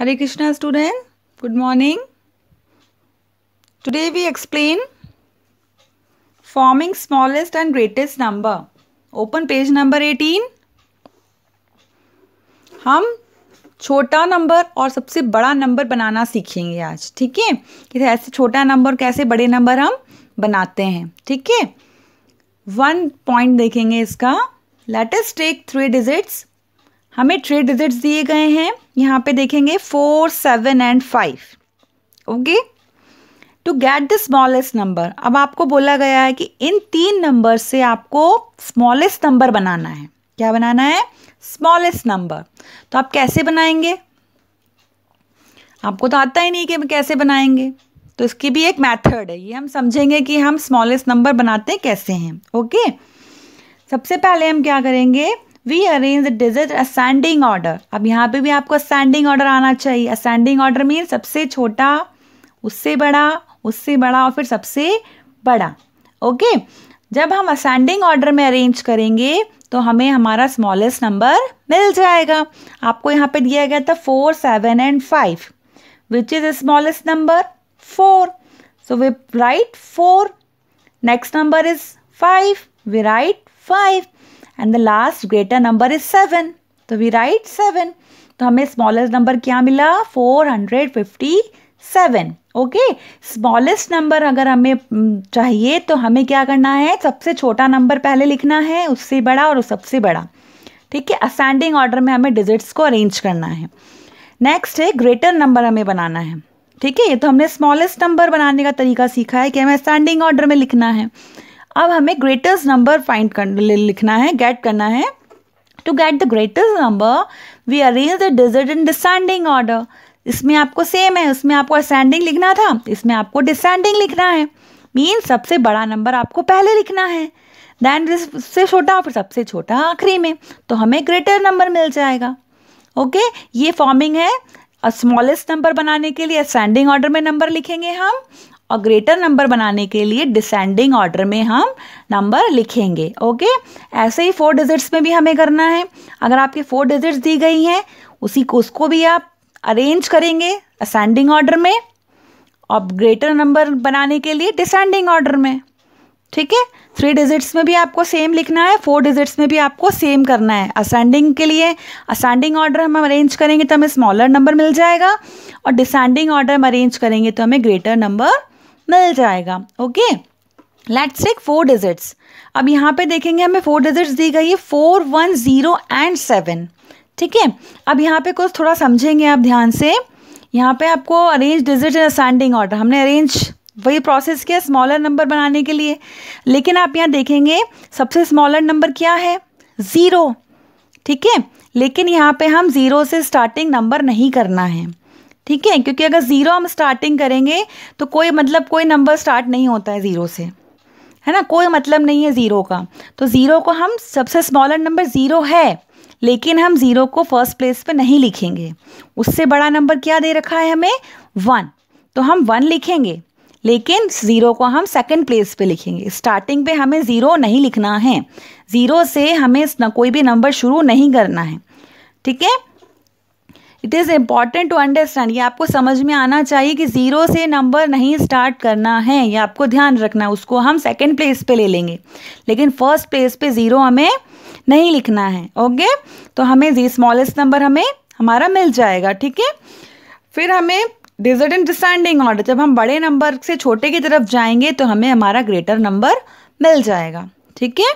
Hare Krishna student good morning today we explain forming smallest and greatest number open page number eighteen हम छोटा number और सबसे बड़ा number बनाना सीखेंगे आज, ठीक है? कि ऐसे छोटा नंबर कैसे बड़े नंबर हम बनाते हैं, ठीक है? वन पॉइंट देखेंगे इसका. लेटेस्ट टेक थ्री डिजिट्स हमें थ्री डिजिट्स दिए गए हैं। यहाँ पे देखेंगे four seven and five okay to get the smallest number अब आपको बोला गया है कि इन तीन नंबर से आपको स्मॉलेस्ट नंबर बनाना है। क्या बनाना है? स्मॉलेस्ट नंबर तो आप कैसे बनाएँगे? आपको तो आता ही नहीं कि कैसे बनाएँगे। तो इसकी भी एक मेथड है। ये हम समझेंगे कि हम स्मॉलेस्ट नंबर बनाते कैसे हैं। ओके सबसे पहले हम क्या करेंगे? We arrange the digit ascending order अब यहाँ पे भी आपको असेंडिंग ऑर्डर आना चाहिए। असेंडिंग ऑर्डर मीन सबसे छोटा, उससे बड़ा उससे बड़ा और फिर सबसे बड़ा। ओके जब हम असेंडिंग ऑर्डर में अरेंज करेंगे तो हमें हमारा स्मॉलेस्ट नंबर मिल जाएगा। आपको यहाँ पे दिया गया था four seven and five which is smallest number four so we write four next number is five we write five and the last greater number is seven तो वी राइट सेवन तो हमें स्मॉलेस्ट नंबर क्या मिला? Four hundred fifty seven okay smallest number अगर हमें चाहिए तो हमें क्या करना है? सबसे छोटा नंबर पहले लिखना है, उससे बड़ा और सबसे बड़ा। ठीक है? असेंडिंग ऑर्डर में हमें डिजिट्स को अरेंज करना है। नेक्स्ट है ग्रेटर नंबर हमें बनाना है। ठीक है? ये तो हमने स्मॉलेस्ट नंबर बनाने का तरीका सीखा है कि हमें असेंडिंग ऑर्डर में लिखना है। अब हमें ग्रेटेस्ट नंबर फाइंड कर लिखना है गेट करना है। To get the greatest number we arrange the digit in descending order इसमें आपको सेम है उसमें आपको असेंडिंग लिखना था, इसमें आपको डिसेंडिंग लिखना है। मीन सबसे बड़ा नंबर आपको पहले लिखना है। दैन सबसे छोटा, फिर सबसे छोटा आखिरी में। तो हमें ग्रेटर नंबर मिल जाएगा। Okay okay? ये फॉर्मिंग है। स्मॉलेस्ट नंबर बनाने के लिए असेंडिंग ऑर्डर में नंबर लिखेंगे हम। और ग्रेटर नंबर बनाने के लिए डिसेंडिंग ऑर्डर में हम नंबर लिखेंगे ओके ऐसे ही फोर डिजिट्स में भी हमें करना है। अगर आपकी फोर डिजिट्स दी गई हैं, उसी को, उसको भी आप अरेंज करेंगे असेंडिंग ऑर्डर में और ग्रेटर नंबर बनाने के लिए डिसेंडिंग ऑर्डर में, ठीक है? थ्री डिजिट्स में भी आपको सेम लिखना है फोर डिजिट्स में भी आपको सेम करना है। असेंडिंग के लिए असेंडिंग ऑर्डर हम अरेंज करेंगे तो हमें स्मॉलर नंबर मिल जाएगा और डिसेंडिंग ऑर्डर हम अरेंज करेंगे तो हमें ग्रेटर नंबर मिल जाएगा okay let's take four digits अब यहाँ पे देखेंगे हमें फोर डिजिट्स दी गई है four one zero and seven ठीक है? अब यहाँ पे कुछ थोड़ा समझेंगे आप ध्यान से। यहाँ पे आपको arrange digit in ascending order हमने अरेंज वही प्रोसेस किया स्मॉलर नंबर बनाने के लिए। लेकिन आप यहाँ देखेंगे, सबसे स्मॉलर नंबर क्या है? ज़ीरो ठीक है? लेकिन यहाँ पे हम ज़ीरो से स्टार्टिंग नंबर नहीं करना है। ठीक है? क्योंकि अगर ज़ीरो हम स्टार्टिंग करेंगे तो कोई मतलब कोई नंबर स्टार्ट नहीं होता है ज़ीरो से। है ना? कोई मतलब नहीं है ज़ीरो का। तो ज़ीरो को हम, सबसे स्मॉलर नंबर ज़ीरो है, लेकिन हम ज़ीरो को फ़र्स्ट प्लेस पे नहीं लिखेंगे। उससे बड़ा नंबर क्या दे रखा है हमें? वन तो हम वन लिखेंगे, लेकिन ज़ीरो को हम सेकंड प्लेस पे लिखेंगे। स्टार्टिंग पे हमें ज़ीरो नहीं लिखना है। ज़ीरो से हमें कोई भी नंबर शुरू नहीं करना है। ठीक है? It is important to understand ये आपको समझ में आना चाहिए कि ज़ीरो से नंबर नहीं स्टार्ट करना है। ये आपको ध्यान रखना है, उसको हम सेकेंड प्लेस पे ले लेंगे। लेकिन फ़र्स्ट प्लेस पे ज़ीरो हमें नहीं लिखना है ओके तो हमें जी स्मॉलेस्ट नंबर हमें, हमारा मिल जाएगा, ठीक है? फिर हमें डिजिट इन डिसेंडिंग ऑर्डर जब हम बड़े नंबर से छोटे की तरफ़ जाएँगे तो हमें हमारा ग्रेटर नंबर मिल जाएगा, ठीक है?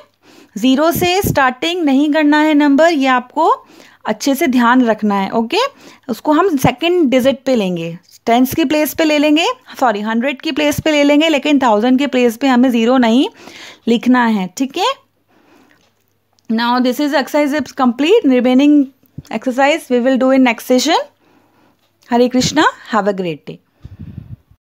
ज़ीरो से स्टार्टिंग नहीं करना है नंबर ये आपको अच्छे से ध्यान रखना है ओके उसको हम सेकंड डिजिट पे लेंगे। टेंस की प्लेस पे ले लेंगे सॉरी हंड्रेड की प्लेस पे ले लेंगे, लेकिन थाउज़ेंड की प्लेस पे हमें ज़ीरो नहीं लिखना है, ठीक है? Now this is exercise is complete remaining exercise we will do in next session Hare Krishna have a great day